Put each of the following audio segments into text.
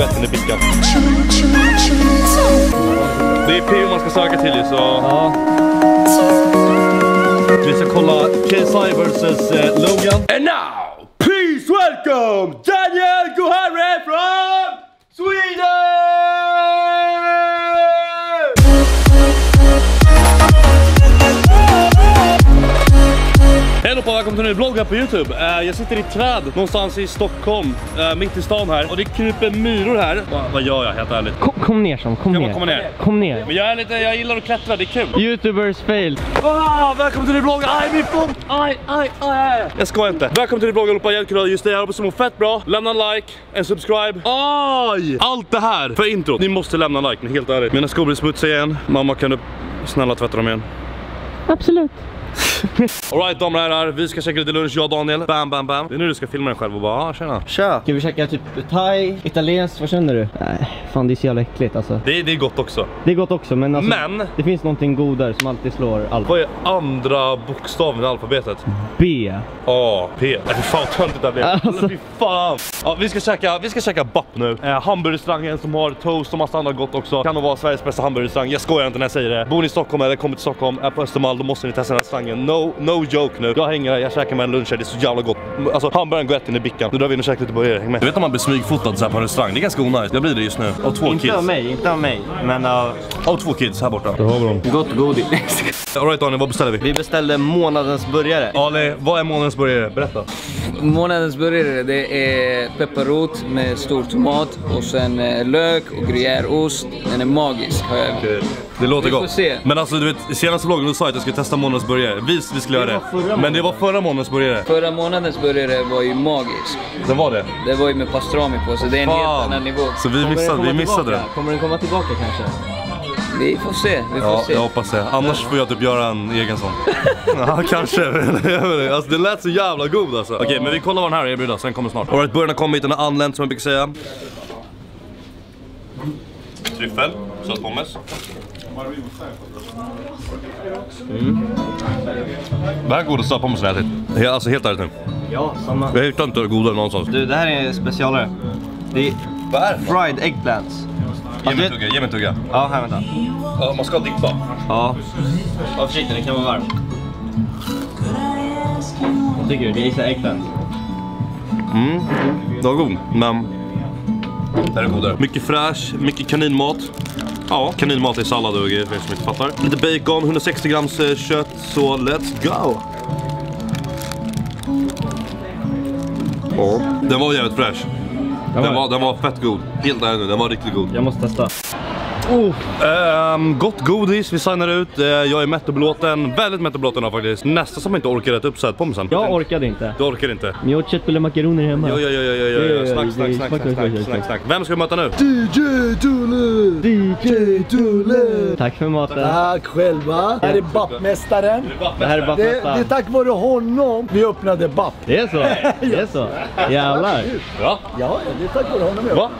guetten i bickan. Det är PO man ska söka till ju så... Ja. Vi ska kolla KSI vs eh, Logan. And now, please welcome Daniel Gohare from Hej allihopa, välkommen till en ny vlogg här på Youtube. Eh, jag sitter i ett träd någonstans i Stockholm, eh, mitt i stan här. Och det kryper myror här. Va, vad gör jag helt ärligt? Kom, kom ner som, kom Jag ner. komma ner. Kom ner. Men jag är lite, jag gillar att klättra, det är kul. Youtubers fail. Ah, välkommen till din vlogg! Aj, min fot! Aj, aj, aj! Jag skojar inte. Välkommen till din vlogg allihopa, jättekul att just dig. Jag hoppas du mår fett bra. Lämna en like, en subscribe. Aj! Allt det här för introt. Ni måste lämna en like, helt ärligt. Mina skor blir smutsiga igen. Mamma, kan du snälla tvätta dem igen? Absolut. Alright damer och herrar, vi ska käka lite lunch, jag och Daniel. Bam, bam, bam. Det är nu du ska filma dig själv och bara, ah, tjena. Tja. Ska vi käka typ thai, italienskt, vad känner du? Nej, fan det är så jävla äckligt alltså. Det, det är gott också. Det är gott också men alltså, Men- det finns någonting godare som alltid slår allt. Vad är andra bokstaven i alfabetet? B. A, P. Nej fy fan töntigt det här blev. Alltså. Fy fan. Ja, vi ska käka, vi ska käka BAP nu. Eh, hamburgerrestaurangen som har toast och massa annat gott också. Kan nog vara Sveriges bästa hamburgerrestaurang. Jag skojar inte när jag säger det. Bor ni i Stockholm eller kommer till Stockholm, är på Östermalm, då måste ni testa den här restaurangen. No, no joke nu. Jag hänger här, jag käkar med en lunch här, det är så jävla gott. Alltså hamburgaren går rätt in i bickan. Nu drar vi in och käkar lite burgare, häng med. Du vet om man blir smygfotad så här på en restaurang, det är ganska onajs. Jag blir det just nu. Av två Inte kids. av mig, inte av mig. Men av Av två kids här borta. Då har vi dem. gott godis. Alright Daniel, vad beställer vi? vi beställde månadens burgare. Ali, vad är månadens burgare? Berätta. Månadens burgare det är pepparrot med stor tomat och sen eh, lök och gruyèreost. Den är magisk har jag. Det låter gott. se. Men alltså du vet, i senaste vloggen du sa att jag skulle testa månadens burgare. Visst, vi skulle göra det. Men det var förra månadens burgare. Förra månadens burgare var ju magisk. Det var det. Det var ju med pastrami på så det är en helt annan nivå. Så vi missade, vi missade det. Kommer den komma tillbaka kanske? Vi får se, vi får Ja, se. jag hoppas det. Annars får jag typ göra en egen sån. Ja, kanske. Alltså det lät så jävla god alltså. Okej, men vi kollar vad den här erbjuder, sen kommer snart. Alright, burgarna har kommit, den har anlänt som jag brukar säga. Tryffel, sötpommes. Mm. Det här är godaste sötpommesen jag ätit. He- Alltså helt ärligt nu. Ja, samma. Jag hittar inte godare någonstans. Du, det här är specialare. Det är Vad är det? fried eggplants. Ge mig en tugga, ge mig en tugga. Ja, här vänta. Ja, man ska dippa. Ja. Var försiktig, den kan vara varm. Vad tycker du? Det är så eggplant. Mm, det var god, men det här är godare. Mycket fräsch, mycket kaninmat. Ja, kaninmat i sallad och grejer för er som inte fattar. Lite bacon, 160 grams eh, kött, så let's go! Ja, den var jävligt fräsch. Den var, den var fett god. Helt ärligt nu, den var riktigt god. Jag måste testa. Ehm, gott godis, vi signar ut. Eh, jag är mätt och belåten. Väldigt mätt och belåten faktiskt. Nästan som inte orkar äta upp sötpommesen. Jag orkade inte. Du orkar inte? Men jag åt köttbullar och makaroner hemma. Ja, ja, ja, ja, ja, ja. Snack, snack, snack, snack, snack, snack, snack. Vem ska vi möta nu? DJ Dule! Tack för maten. Tack själva. Här är BAP-mästaren. Det här är bara Det, det är tack vare honom vi öppnade BAP. Det är så? Det är så? Jävlar. Ja. Ja, det är tack vare honom. Va?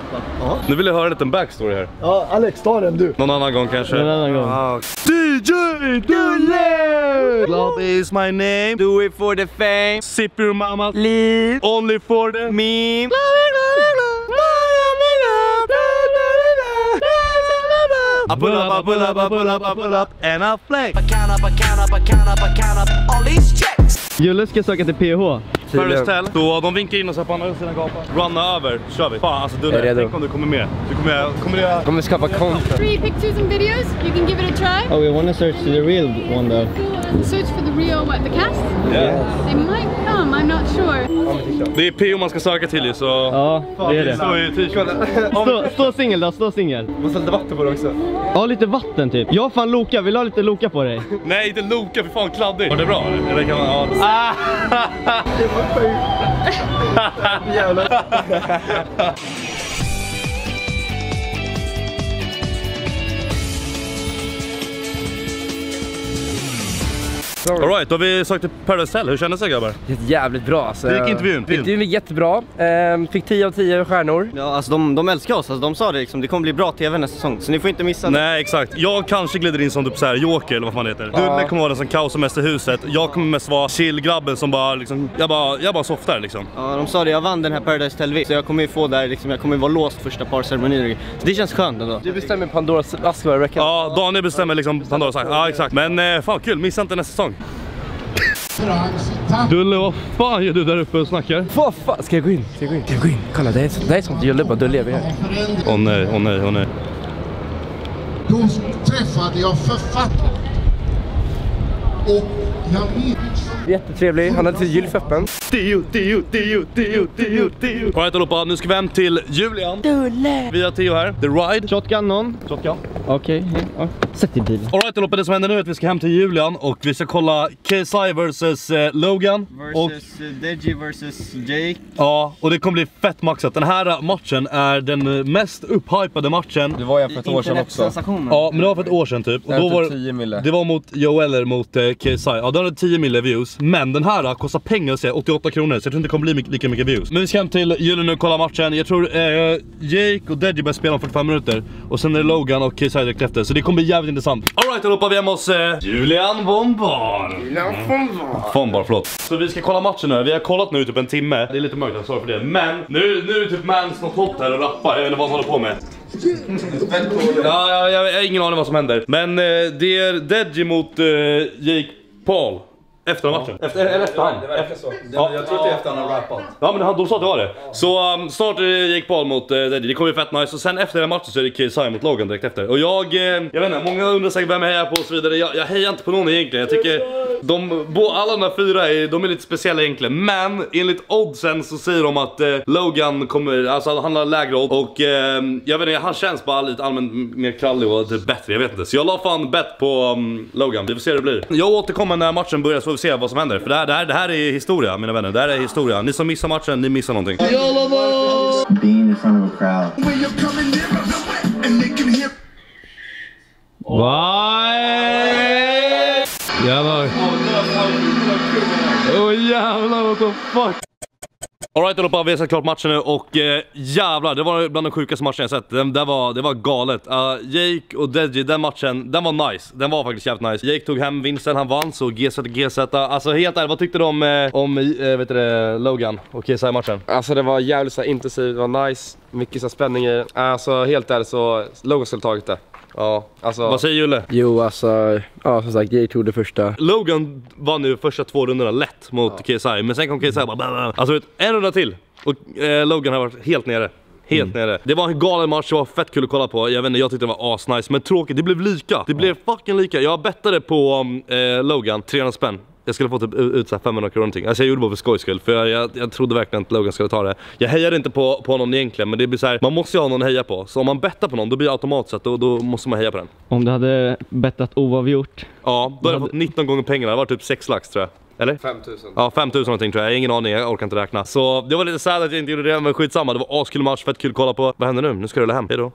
Ja. Nu vill jag höra en liten backstory här. Ja, Alex, ta den du. Någon annan gång kanske? Någon annan gång. Ah. DJ Dulle! Love is my name. Do it for the fame. Sip your mama. Live. Only for the Meme. I pull up, I pull up, I pull up, I pull up and I flex. Julle ska söka till PH. First tell. Så de vinkar in oss här på andra sidan gatan. Runna över, kör vi. Fan alltså Dulle, redo. tänk om du kommer med. Du kommer, jag- kommer det... Kommer skapa content. Three pictures and videos. You can give it a try. Oh, we wanna search the real one though. Search for the real what the cast. They might come. I'm not sure. Det är PO man ska söka till ju så... Ja, det är det. står i t-shirten. Stå, stå singel då, stå singel. Måste lite vatten på det också. Ja, lite vatten typ. Jag fan Loka, vill du ha lite Loka på dig? Nej, inte Loka, för fan kladdigt. Var det bra eller? eller kan man, ja. à. em mất tiền giờ lên Alright, då har vi sökt till Paradise Hotel. Hur kändes det grabbar? Jävligt bra alltså. Hur gick intervjun? Intervjun gick jättebra. Ehm, fick 10 av 10 stjärnor. Ja, alltså de, de älskar oss. Alltså, de sa det liksom, det kommer bli bra TV nästa säsong. Så ni får inte missa det. Nej exakt, jag kanske glider in som typ såhär joker eller vad det heter. Dulle kommer vara den som kaosar mest i huset. Jag kommer mest vara chill-grabben som bara liksom, jag bara, jag bara softar liksom. Ja, de sa det, jag vann den här Paradise Hotel så jag kommer ju få där liksom, jag kommer ju vara låst första parceremonier. Så det känns skönt ändå. Du bestämmer Pandoras ask varje vecka. Ja, Daniel bestämmer liksom Pandora sagt. Ja exakt. Men eh, fan kul, missa inte nästa säsong. Dulle, vad fan gör du där uppe och snackar? Vad fan, ska jag gå in? Ska jag gå in? Ska jag gå in? Kolla, det är, det är sånt Julle bara, då lever jag. Åh nej, åh nej, åh nej. Då träffade jag författaren. Och jag minns Jättetrevlig, han hade till gylf öppen. Tio, tio, tio, tio, tio, tio. Alright allihopa, nu ska vi hem till Julian. Dulle! Vi har Theo här, The Ride. Shotgun någon? Shotgun. Okej, ja. sätt i bilen. Alright allihopa, det som händer nu är att vi ska hem till Julian och vi ska kolla KSI vs eh, Logan. Och, Deji versus Jake. ja, och det kommer bli fett maxat. Den här matchen är den eh, mest upphypade matchen. Det var jag för ett år sedan också. Ja, men det var för ett år sedan typ. Och då tror var, 10 mille. det var mot Joe Eller mot eh, KSI. Ja, den hade 10 mille views. Men den här kostar pengar att se, 88 kronor. Så jag tror inte det kommer bli mycket- lika mycket views. Men vi ska hem till Gyllene nu och kolla matchen. Jag tror eh, Jake och Deji börjar spela om 45 minuter. Och sen är det Logan och KSI direkt efter. Så det kommer bli jävligt intressant. Alright allihopa, vi är hemma hos eh, Julian Bombar. Julian Bombar. Bombar, förlåt. Så vi ska kolla matchen nu. Vi har kollat nu typ en timme. Det är lite mörkt, jag sorry för det. Men nu, nu är typ Mans något hot här och rappar. Jag vet inte vad han håller på med. Ja, ja, jag, jag har ingen aning vad som händer. Men eh, det är Deji mot eh, Jake Paul. Efter matchen. Efter, eller efter han. Ja. Jag tror att det är efter han har rappat. Ja men han, de sa att det var det. Så um, snart det Jake Paul mot uh, det kommer bli fett nice. Och sen efter den matchen så är det KSI mot Logan direkt efter. Och jag, eh, jag vet inte, många undrar säkert vem jag hejar på och så vidare. Jag, jag hejar inte på någon egentligen. Jag tycker de, bo, alla de här fyra är, de är lite speciella egentligen. Men enligt oddsen så säger de att eh, Logan kommer, alltså han har lägre odds. Och eh, jag vet inte, han känns bara lite allmänt mer krallig och typ bättre, jag vet inte. Så jag la fan bet på um, Logan, vi får se hur det blir. Jag återkommer när matchen börjar så får vi se vad som händer. För det här, det här, det här är historia mina vänner, det här är historia. Ni som missar matchen, ni missar någonting. Jävlar. Åh jävlar what the fuck. Alright allihopa, vi har sett klart matchen nu och eh, jävlar, det var bland de sjukaste matcherna jag sett. Den, det, var, det var galet. Uh, Jake och Deji, den matchen, den var nice. Den var faktiskt jävligt nice. Jake tog hem vinsten, han vann, så GZ GZ. Alltså helt ärligt, vad tyckte du om, eh, om eh, vet du det, Logan och KSI-matchen? Alltså det var jävligt så intensivt, det var nice, mycket så spänning i. Alltså helt ärligt så, Logan skulle tagit det. Ja. Alltså, Vad säger Julle? Jo alltså, ja som sagt, Jake tog det första. Logan vann nu första två rundorna lätt mot KSI, men sen kom KSI bara... Blah, blah. Alltså vet, en runda till och eh, Logan har varit helt nere. Helt nere. Det var en galen match, det var fett kul att kolla på. Jag vet inte, jag tyckte det var asnice. Men tråkigt, det blev lika. Det blev fucking lika. Jag bettade på um, eh, Logan, 300 spänn. Jag skulle få typ ut så här 500 kronor någonting. Alltså jag gjorde det bara för skojs skull. För jag, jag, jag trodde verkligen att Logan skulle ta det. Jag hejade inte på, på honom egentligen, men det blir så här. man måste ju ha någon att heja på. Så om man bettar på någon, då blir det automatiskt att då, då måste man heja på den. Om du hade bettat oavgjort. Ja, då hade jag fått 19 gånger pengarna. Det var typ 6 lax tror jag. Eller? 5000. Ja, 5000 någonting tror jag. jag har ingen aning, jag orkar inte räkna. Så det var lite sad att jag inte gjorde det, men skitsamma. Det var askul match, fett kul att kolla på. Vad händer nu? Nu ska du rulla hem, hejdå.